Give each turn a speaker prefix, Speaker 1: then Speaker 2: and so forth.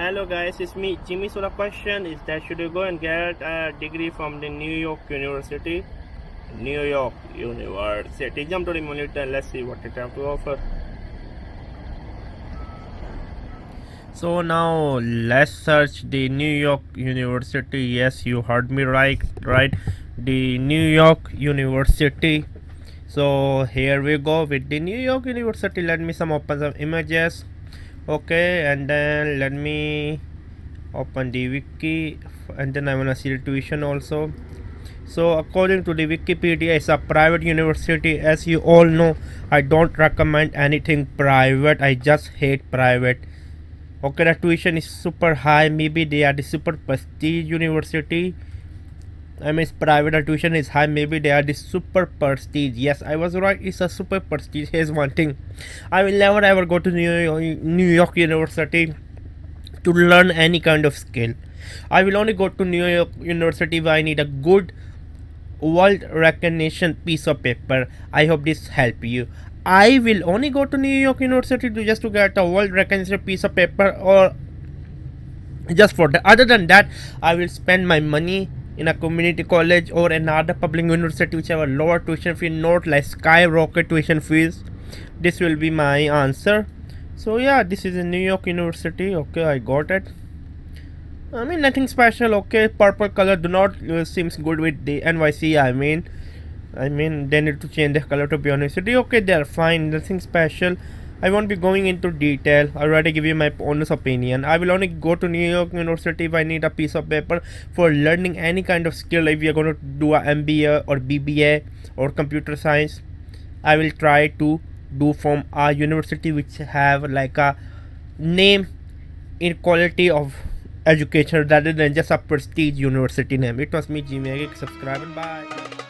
Speaker 1: Hello guys, it's me Jimmy. So the question is that should you go and get a degree from the New York University? New York University. Jump to the monitor let's see what it have to offer. So now let's search the New York University. Yes, you heard me right, right? The New York University. So here we go with the New York University. Let me some open some images okay and then let me open the wiki and then I want to see the tuition also. So according to the wikipedia it's a private university. As you all know i don't recommend anything private. I just hate private. Okay the tuition is super high. Maybe they are the super prestige university I mean, private tuition is high. Maybe they are the super prestige. Yes, I was right. It's a super prestige. Here's one thing: I will never ever go to New York, New York University to learn any kind of skill. I will only go to New York University if I need a good world recognition piece of paper. I hope this help you. I will only go to New York University to just to get a world recognition piece of paper or just for that. Other than that, I will spend my money in a community college or another public university which have a lower tuition fee not like skyrocket tuition fees. This will be my answer. So yeah this is a new york university. Okay i got it. I mean nothing special. Okay purple color do not uh, seems good with the nyc i mean. I mean they need to change the color to be university okay they're fine. Nothing special I won't be going into detail. I already give you my honest opinion. I will only go to New York University if I need a piece of paper for learning any kind of skill. If you're going to do a MBA or BBA or computer science, I will try to do from a university which have like a name in quality of education rather than just a prestige university name. It was me, Jimmy. Subscribe and bye.